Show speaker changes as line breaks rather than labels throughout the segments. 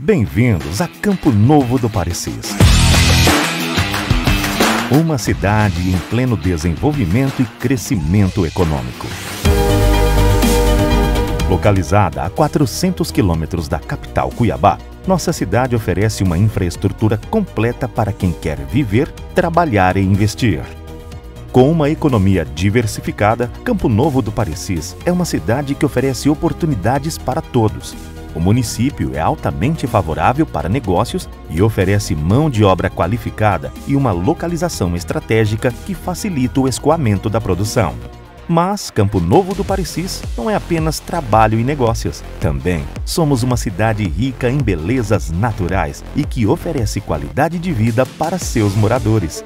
Bem-vindos a Campo Novo do Parecis. Uma cidade em pleno desenvolvimento e crescimento econômico. Localizada a 400 quilômetros da capital Cuiabá, nossa cidade oferece uma infraestrutura completa para quem quer viver, trabalhar e investir. Com uma economia diversificada, Campo Novo do Parecis é uma cidade que oferece oportunidades para todos, o município é altamente favorável para negócios e oferece mão de obra qualificada e uma localização estratégica que facilita o escoamento da produção. Mas Campo Novo do Parecis não é apenas trabalho e negócios. Também somos uma cidade rica em belezas naturais e que oferece qualidade de vida para seus moradores.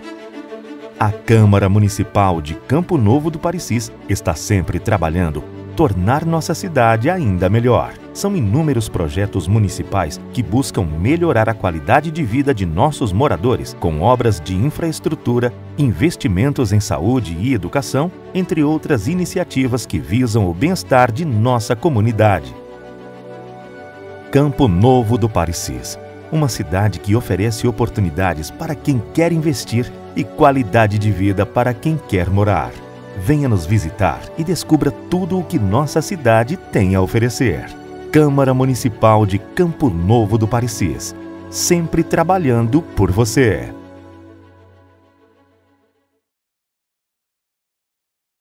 A Câmara Municipal de Campo Novo do Parecis está sempre trabalhando tornar nossa cidade ainda melhor. São inúmeros projetos municipais que buscam melhorar a qualidade de vida de nossos moradores, com obras de infraestrutura, investimentos em saúde e educação, entre outras iniciativas que visam o bem-estar de nossa comunidade. Campo Novo do Parecis uma cidade que oferece oportunidades para quem quer investir e qualidade de vida para quem quer morar. Venha nos visitar e descubra tudo o que nossa cidade tem a oferecer. Câmara Municipal de Campo Novo do Parecis, sempre trabalhando por você.